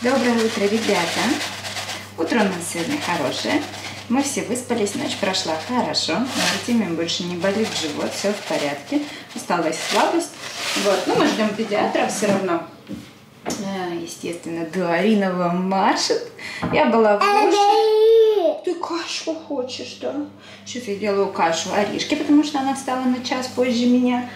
Доброе утро, ребята! Утро у нас сегодня хорошее. Мы все выспались, ночь прошла хорошо. На больше не болит живот, все в порядке. Осталась слабость. Вот, ну мы ждем педиатра все равно. А, естественно, Дуаринова машет. Я была в душе. Ты кашу хочешь, да? Сейчас я делаю кашу Аришке, потому что она встала на час позже меня.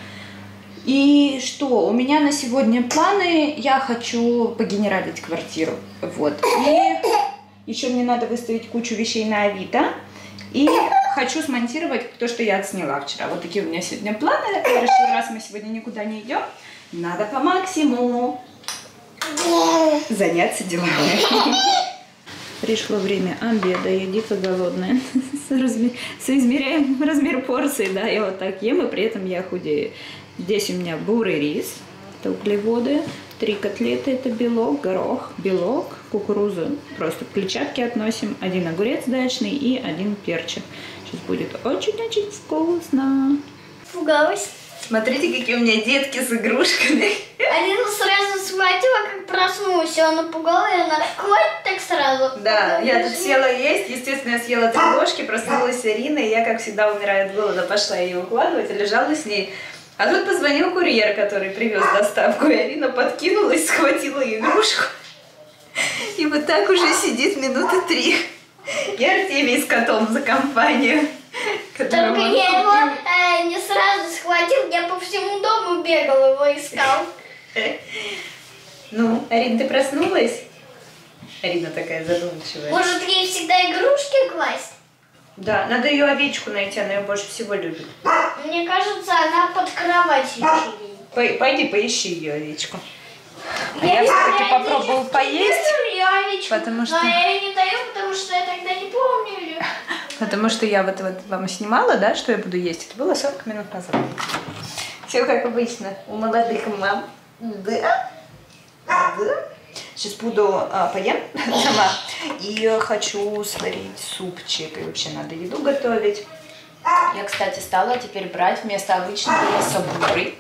И что? У меня на сегодня планы. Я хочу погенералить квартиру. Вот. И еще мне надо выставить кучу вещей на Авито. И хочу смонтировать то, что я отсняла вчера. Вот такие у меня сегодня планы. Я решила, раз мы сегодня никуда не идем, надо по максимуму заняться делами. Пришло время обеда, я дико голодная. Соизмеряем размер порции, да, я вот так ем, и при этом я худею. Здесь у меня бурый рис, это углеводы, три котлеты, это белок, горох, белок, кукурузу, просто к клетчатке относим, один огурец дачный и один перчик. Сейчас будет очень-очень вкусно. Пугалась. Смотрите, какие у меня детки с игрушками. Алина сразу схватила, как проснулась, и она напугала, и она хватит так сразу. Да, я тут села есть, естественно, я съела три ложки, проснулась Ирина, и я, как всегда, умираю от голода, пошла ее укладывать и лежала с ней. А тут позвонил курьер, который привез доставку, и Арина подкинулась, схватила игрушку. И вот так уже сидит минуты три. И Артемий с котом за компанию. Только я его э, не сразу схватил, я по всему дому бегал, его искал. Ну, Арина, ты проснулась? Арина такая задумчивая. Может, ей всегда игрушки класть? Да, надо ее овечку найти, она ее больше всего любит. Мне кажется, она под кроватью сидит. Пойди поищи ее овечку. А я, я все-таки попробую поесть, овечку, потому что... Но я ее не даю, потому что я тогда не помню. Потому что я вот, вот вам снимала, да, что я буду есть. Это было 40 минут назад. Все как обычно у молодых мам. Да? Да? Сейчас буду а, поем сама. И хочу сварить супчик. И вообще надо еду готовить. Я, кстати, стала теперь брать вместо обычного мяса бурый.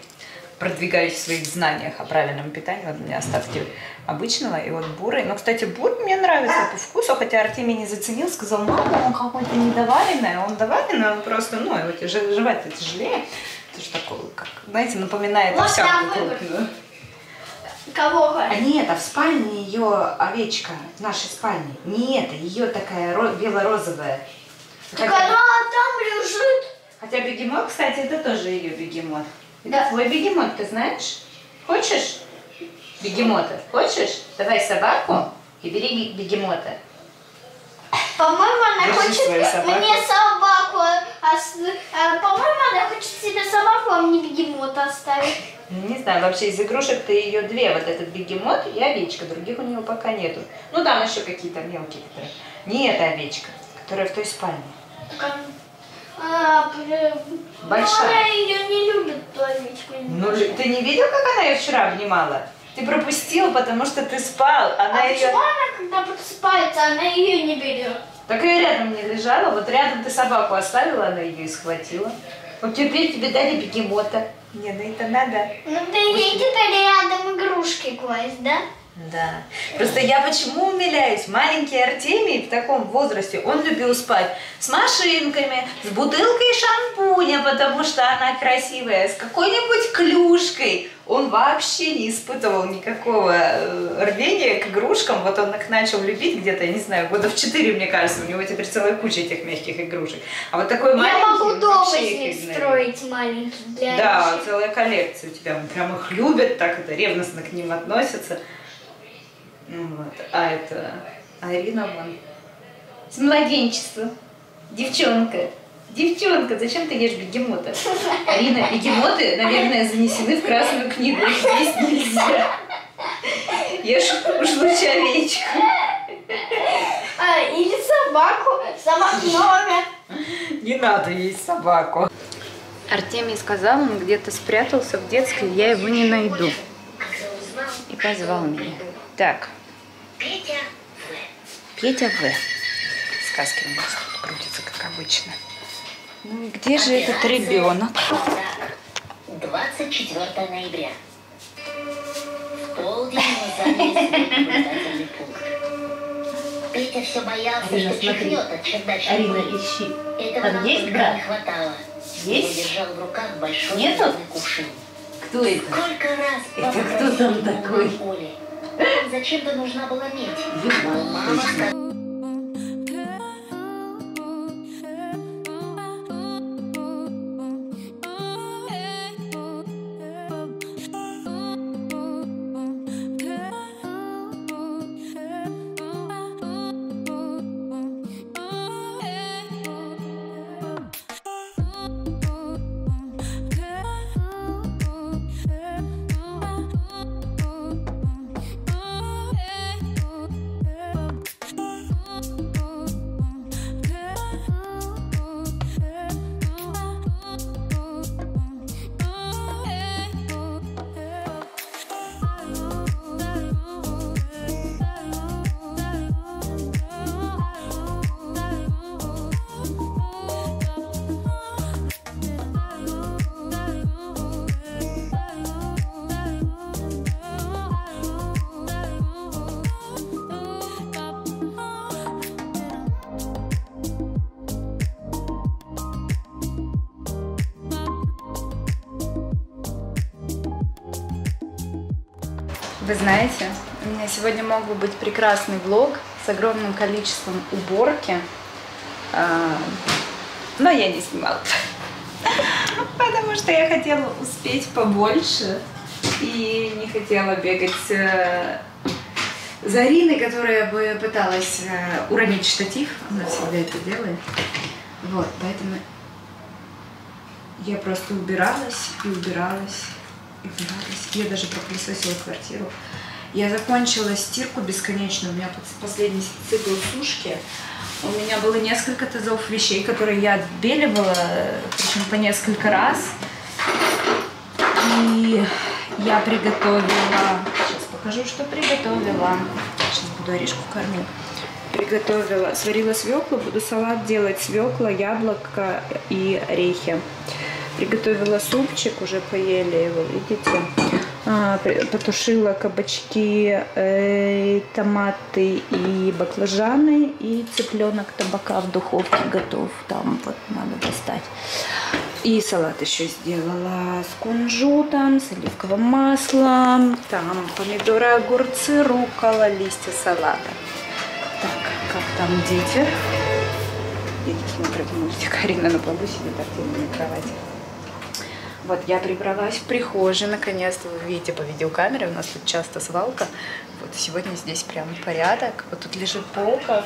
Продвигаюсь в своих знаниях о правильном питании. Вот у меня остатки обычного и вот бурый. Но, кстати, бурый мне нравится по вкусу, хотя Артемий не заценил, сказал, мама, он какой-то недоваренный. Он доваренный, он просто, ну, его жевать тяжелее. Это же такое, как, знаете, напоминает овсянку крупную. Кого? А нет, а в спальне ее овечка, в нашей спальне. Не это, ее такая бело-розовая. Так Хотя... она там лежит. Хотя бегемот, кстати, это тоже ее бегемот. Да. твой бегемот, ты знаешь? Хочешь бегемота? Хочешь? Давай собаку и бери бегемота. По-моему, она Держи хочет мне собаку. А, а, по-моему, она хочет себе собаку, а мне бегемота оставить. Не знаю, вообще из игрушек-то ее две. Вот этот бегемот и овечка. Других у нее пока нету. Ну, там еще какие-то мелкие. Которые... Не эта овечка, которая в той спальне. А, Большая. Ну, она ее не любит, ту овечку. Ну, ты не видел, как она ее вчера обнимала? Ты пропустил, потому что ты спал. Она а ее... почему она, когда просыпается, она ее не берет? Так ее рядом не лежала. Вот рядом ты собаку оставила, она ее и схватила. Вот теперь тебе дали бегемота. Не, ну это надо. Ну ты теперь рядом игрушки класть, да? Да. Просто я почему умиляюсь? Маленький Артемий в таком возрасте, он любил спать с машинками, с бутылкой шампуня, потому что она красивая, с какой-нибудь клюшкой. Он вообще не испытывал никакого э, рвения к игрушкам. Вот он их начал любить где-то, я не знаю, года в 4, мне кажется. У него теперь целая куча этих мягких игрушек. А вот такой маленький... Я могу дома с ним строить маленький для Да, целая коллекция у тебя. Он прям их любит, так это ревностно к ним относится. Ну вот. А это Арина вон. С младенчества. Девчонка. Девчонка, зачем ты ешь бегемота? Арина, бегемоты, наверное, занесены в Красную книгу. Их есть нельзя. Ешь уж лучше овечку. А, или собаку. Собак много. Не надо есть собаку. Артемий сказал, он где-то спрятался в детской, я его не найду. И позвал меня. Так. Петя В. Петя В. Сказки у нас тут крутятся, как обычно. Ну и где же этот ребенок? 24 ноября. В полдень мы наблюдательный пункт. Петя все боялся, Арина, что чихнет от чердачной Арина, ищи. Этого Там нам есть брат? не хватало. Есть? Я держал в руках большой Нету? кувшин. Кто это? Сколько раз Это кто там такой? Оле. Зачем-то нужна была медь. Мама сказала, Вы знаете, у меня сегодня мог бы быть прекрасный влог с огромным количеством уборки, а, но я не снимала. Потому что я хотела успеть побольше и не хотела бегать э, за Ариной, которая бы пыталась э, уронить штатив. Она всегда это делает. Вот, поэтому я просто убиралась и убиралась, и убиралась. Я даже пропылесосила квартиру. Я закончила стирку бесконечную. У меня пос- последний цикл сушки. У меня было несколько тазов вещей, которые я отбеливала, причем по несколько раз. И я приготовила... Сейчас покажу, что приготовила. Сейчас буду Аришку кормить. Приготовила, сварила свеклу, буду салат делать. Свекла, яблоко и орехи. Приготовила супчик, уже поели его, видите. А, потушила кабачки, э, томаты и баклажаны. И цыпленок табака в духовке готов. Там вот надо достать. И салат еще сделала с кунжутом, с оливковым маслом. Там помидоры, огурцы, рукола, листья салата. Так, как там дети? Дети смотрят мультик. Арина на полу сидит, Артемий на кровати. Вот я прибралась в прихожей, наконец-то. Вы видите по видеокамере, у нас тут часто свалка. Вот сегодня здесь прям порядок. Вот тут лежит полка.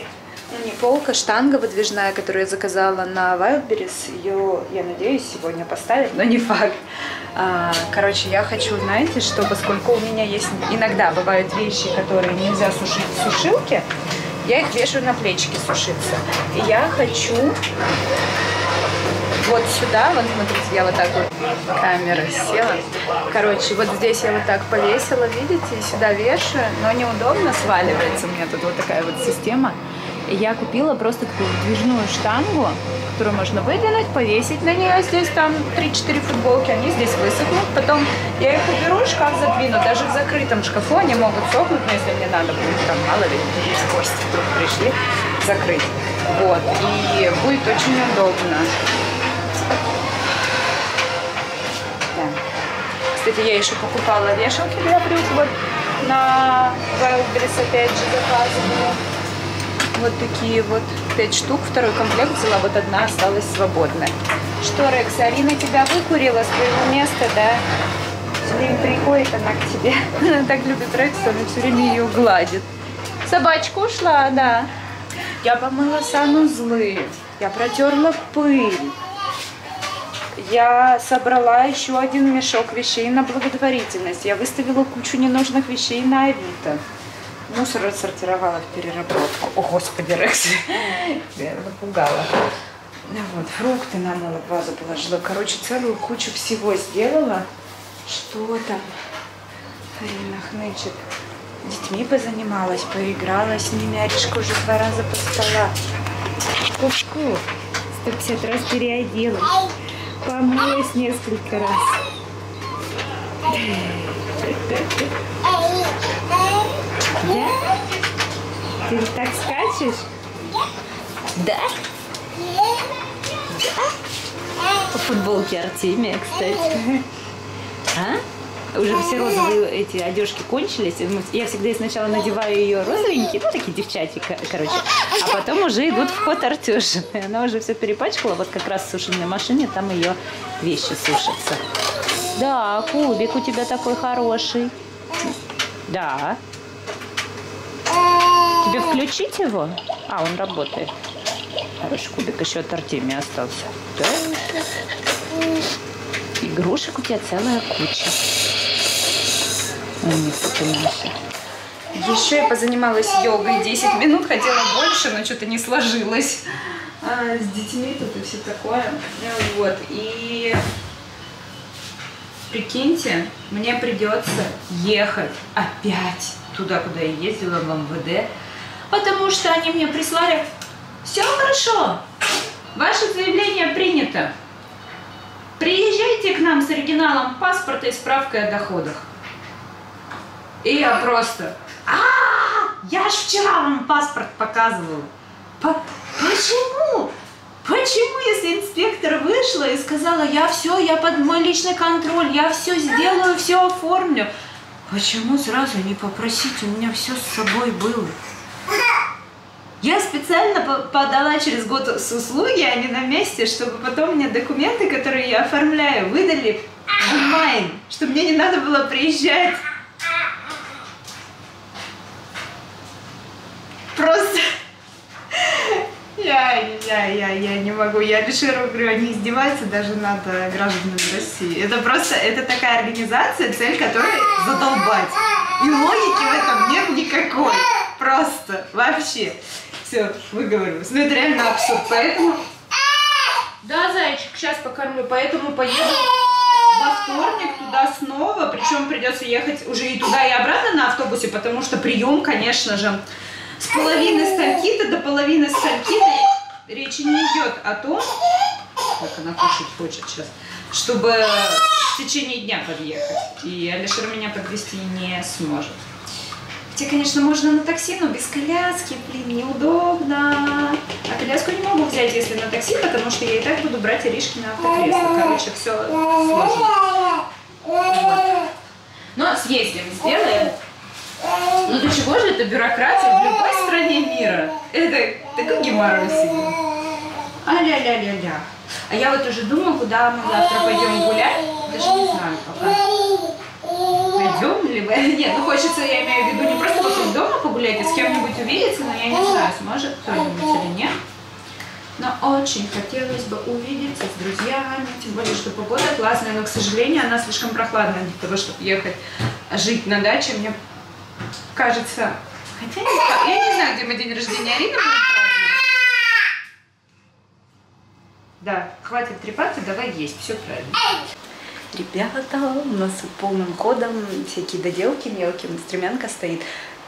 Ну, не полка, штанга выдвижная, которую я заказала на Wildberries. Ее, я надеюсь, сегодня поставят, но не факт. А, короче, я хочу, знаете, что поскольку у меня есть иногда бывают вещи, которые нельзя сушить в сушилке, я их вешаю на плечики сушиться. И я хочу вот сюда, вот смотрите, я вот так вот камера села. Короче, вот здесь я вот так повесила, видите, и сюда вешаю, но неудобно сваливается. У меня тут вот такая вот система. Я купила просто такую выдвижную штангу, которую можно выдвинуть, повесить на нее. Здесь там 3-4 футболки, они здесь высохнут. Потом я их уберу, шкаф задвину. Даже в закрытом шкафу они могут сохнуть, но если мне надо будет, там, мало ли, гости вдруг пришли, закрыть. Вот. И будет очень удобно. Кстати, я еще покупала вешалки для брюк. Вот на Wildberries опять же заказывала. Вот такие вот пять штук. Второй комплект взяла, вот одна осталась свободная. Что, Рекс, Арина тебя выкурила с твоего места, да? Все время приходит она к тебе. Она так любит Рекса, она все время ее гладит. Собачка ушла, да. Я помыла санузлы. Я протерла пыль. Я собрала еще один мешок вещей на благотворительность. Я выставила кучу ненужных вещей на Авито. Мусор рассортировала в переработку. О, господи, Рекс. Я напугала. Ну Вот, фрукты намыла, в вазу положила. Короче, целую кучу всего сделала. Что там? Арина хнычет. Детьми позанималась, поиграла с ними. Аришка уже два раза поспала. Ку-ку. 150 раз переоделась. Помылась несколько раз. Да? Ты так скачешь? Да? По футболке Артемия, кстати. А? Уже все розовые эти одежки кончились. Я всегда сначала надеваю ее розовенькие, ну такие девчачьи, короче. А потом уже идут в ход Артюши. Она уже все перепачкала. Вот как раз в сушильной машине там ее вещи сушатся. Да, кубик у тебя такой хороший. Да. Тебе включить его? А, он работает. Хороший кубик еще от Артемия остался. Да? Игрушек у тебя целая куча. Умница ты. Еще я позанималась йогой 10 минут, хотела больше, но что-то не сложилось. А, с детьми тут и все такое. Вот. И прикиньте, мне придется ехать опять туда, куда я ездила в МВД, потому что они мне прислали все хорошо, ваше заявление принято. Приезжайте к нам с оригиналом паспорта и справкой о доходах. И я просто, а, я ж вчера вам паспорт показывала. Почему? Почему, если инспектор вышла и сказала, я все, я под мой личный контроль, я все сделаю, все оформлю, почему сразу не попросить, у меня все с собой было? Я специально подала через год с услуги, а не на месте, чтобы потом мне документы, которые я оформляю, выдали онлайн, чтобы мне не надо было приезжать. Просто я, я, я, не могу. Я Алишеру говорю, они издеваются даже над гражданами России. Это просто, это такая организация, цель которой задолбать. И логики в этом нет никакой. Просто, вообще. Все, выговорилась. Ну это реально абсурд. Поэтому... Да, зайчик, сейчас покормлю. Поэтому поеду во вторник туда снова. Причем придется ехать уже и туда, и обратно на автобусе, потому что прием, конечно же, с половины стальки до половины стальки речи не идет о том, как она кушать хочет сейчас, чтобы в течение дня подъехать. И Алишер меня подвести не сможет. Хотя, конечно, можно на такси, но без коляски, блин, неудобно. А коляску не могу взять, если на такси, потому что я и так буду брать Иришки на автокресло. Короче, все сложно. Вот. Но съездим, сделаем. Ну до чего же это бюрократия в любой стране мира? Это такой геморрой себе. А-ля-ля-ля-ля. А я вот уже думаю, куда мы завтра пойдем гулять. Даже не знаю пока. Пойдем ли мы? Нет, ну хочется, я имею в виду, не просто вокруг дома погулять, а с кем-нибудь увидеться, но я не знаю, сможет кто-нибудь или нет. Но очень хотелось бы увидеться с друзьями, тем более, что погода классная, но, к сожалению, она слишком прохладная для того, чтобы ехать жить на даче. Мне кажется, хотя не, я не знаю, где мы день рождения Арины Да, хватит трепаться, давай есть, все правильно. Ребята, у нас полным ходом всякие доделки мелкие, стремянка стоит.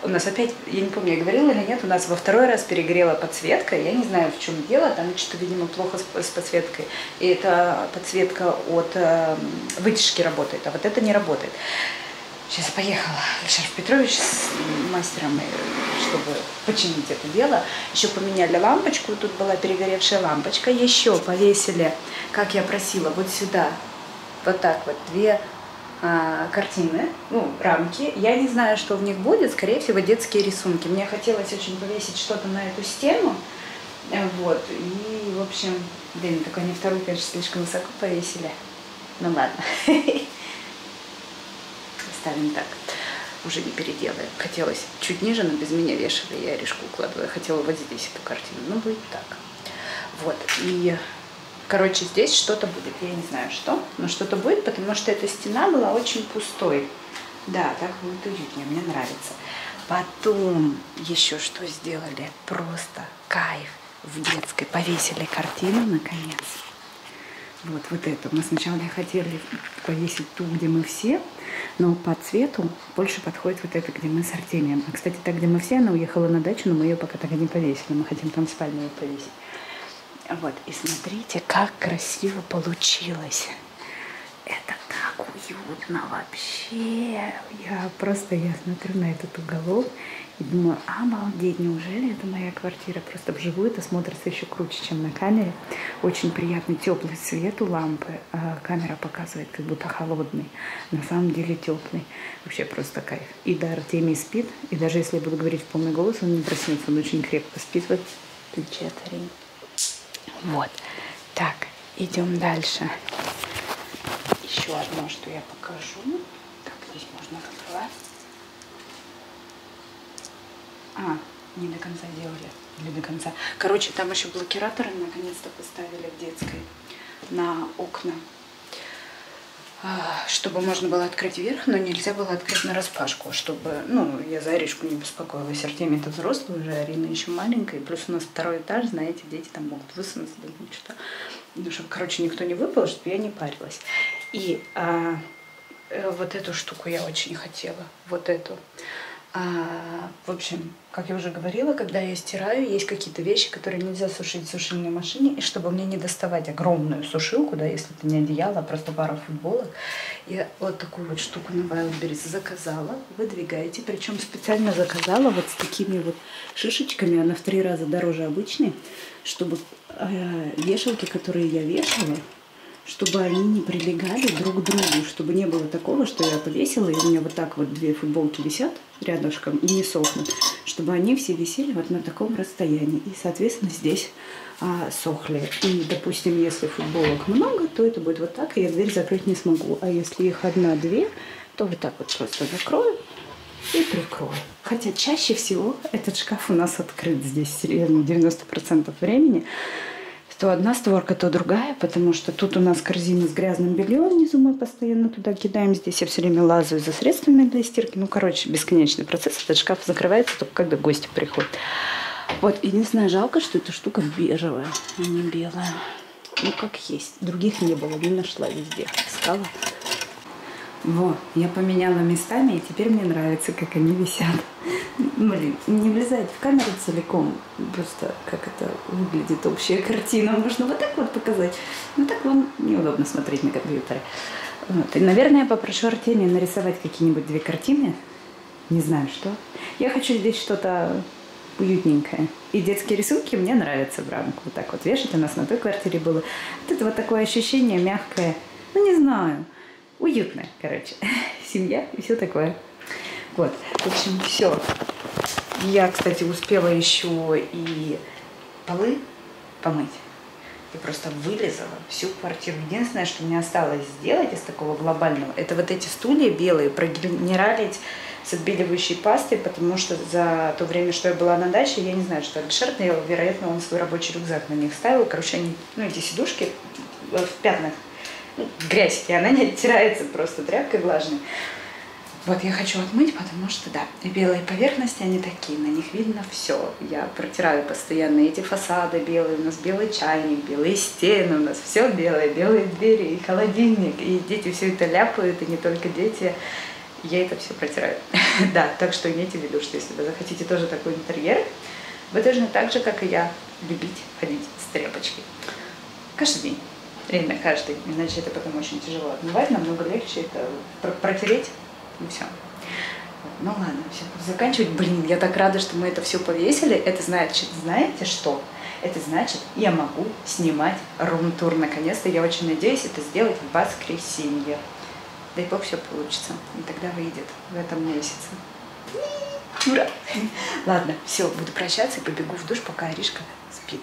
У нас опять, я не помню, я говорила или нет, у нас во второй раз перегрела подсветка. Я не знаю, в чем дело, там что-то, видимо, плохо с, с подсветкой. И эта подсветка от э, вытяжки работает, а вот это не работает. Сейчас поехала Шарф Петрович с мастером, чтобы починить это дело. Еще поменяли лампочку, тут была перегоревшая лампочка. Еще повесили, как я просила, вот сюда, вот так вот, две а, картины, ну, рамки. Я не знаю, что в них будет, скорее всего, детские рисунки. Мне хотелось очень повесить что-то на эту стену. Вот, и, в общем, блин, такой они вторую, конечно, слишком высоко повесили. Ну ладно. Оставим так. Уже не переделаем. Хотелось чуть ниже, но без меня вешали. Я решку укладываю. Хотела вот здесь эту картину. Ну, будет так. Вот. И, короче, здесь что-то будет. Я не знаю, что. Но что-то будет, потому что эта стена была очень пустой. Да, так будет уютнее. Мне нравится. Потом еще что сделали? Просто кайф. В детской повесили картину, наконец. Вот, вот эту. Мы сначала хотели повесить ту, где мы все, но по цвету больше подходит вот это, где мы с Артемием. А, кстати, так, где мы все, она уехала на дачу, но мы ее пока так и не повесили. Мы хотим там спальню повесить. Вот, и смотрите, как красиво получилось. Это так уютно вообще. Я просто, я смотрю на этот уголок И думаю, обалдеть, неужели это моя квартира? Просто вживую это смотрится еще круче, чем на камере. Очень приятный теплый свет у лампы. А камера показывает как будто холодный. На самом деле теплый. Вообще просто кайф. И да, Артемий спит. И даже если я буду говорить в полный голос, он не проснется. Он очень крепко спит. Вот ключи от Арины. Вот. Так, идем дальше. Еще одно, что я покажу. Так, здесь можно закрывать. А, не до конца делали. Или до конца. Короче, там еще блокираторы наконец-то поставили в детской на окна. А, чтобы можно было открыть вверх, но нельзя было открыть на распашку, чтобы, ну, я за Аришку не беспокоилась. Артемий это взрослый уже, Арина еще маленькая, и плюс у нас второй этаж, знаете, дети там могут высунуться, да, что-то. Ну, чтобы, короче, никто не выпал, чтобы я не парилась. И а, э, вот эту штуку я очень хотела, вот эту. А, в общем, как я уже говорила, когда я стираю, есть какие-то вещи, которые нельзя сушить в сушильной машине, и чтобы мне не доставать огромную сушилку, да, если это не одеяло, а просто пара футболок, я вот такую вот штуку на Wildberries заказала, выдвигаете, причем специально заказала вот с такими вот шишечками, она в три раза дороже обычной, чтобы э, вешалки, которые я вешала, чтобы они не прилегали друг к другу, чтобы не было такого, что я повесила, и у меня вот так вот две футболки висят рядышком и не сохнут, чтобы они все висели вот на таком расстоянии. И, соответственно, здесь а, сохли. И, допустим, если футболок много, то это будет вот так, и я дверь закрыть не смогу. А если их одна-две, то вот так вот просто закрою и прикрою. Хотя чаще всего этот шкаф у нас открыт здесь, серьезно, 90% времени то одна створка, то другая, потому что тут у нас корзина с грязным бельем внизу, мы постоянно туда кидаем. Здесь я все время лазаю за средствами для стирки. Ну, короче, бесконечный процесс. Этот шкаф закрывается только когда гости приходят. Вот, единственное, жалко, что эта штука бежевая, а не белая. Ну, как есть. Других не было, не нашла везде. Искала. Вот, я поменяла местами, и теперь мне нравится, как они висят. Блин, не влезает в камеру целиком, просто как это выглядит общая картина. Можно вот так вот показать. Ну так вам неудобно смотреть на компьютере. Вот. И, наверное, я попрошу Артемия нарисовать какие-нибудь две картины. Не знаю, что. Я хочу здесь что-то уютненькое. И детские рисунки мне нравятся в рамку. Вот так вот вешать у нас на той квартире было. Вот это вот такое ощущение мягкое. Ну, не знаю уютно, короче, семья и все такое. Вот, в общем, все. Я, кстати, успела еще и полы помыть. Я просто вылезала всю квартиру. Единственное, что мне осталось сделать из такого глобального, это вот эти стулья белые прогенералить с отбеливающей пастой, потому что за то время, что я была на даче, я не знаю, что Алишер делал, вероятно, он свой рабочий рюкзак на них ставил. Короче, они, ну, эти сидушки в пятнах грязь, и она не оттирается просто тряпкой влажной. Вот я хочу отмыть, потому что, да, белые поверхности, они такие, на них видно все. Я протираю постоянно эти фасады белые, у нас белый чайник, белые стены, у нас все белое, белые двери и холодильник. И дети все это ляпают, и не только дети. Я это все протираю. да, так что имейте в виду, что если вы захотите тоже такой интерьер, вы должны так же, как и я, любить ходить с тряпочкой. Каждый день время каждый, иначе это потом очень тяжело отмывать, намного легче это протереть и все. Ну ладно, все, заканчивать. Блин, я так рада, что мы это все повесили. Это значит, знаете что? Это значит, я могу снимать рум-тур наконец-то. Я очень надеюсь это сделать в воскресенье. Дай бог все получится. И тогда выйдет в этом месяце. Ура! Ладно, все, буду прощаться и побегу в душ, пока Аришка спит.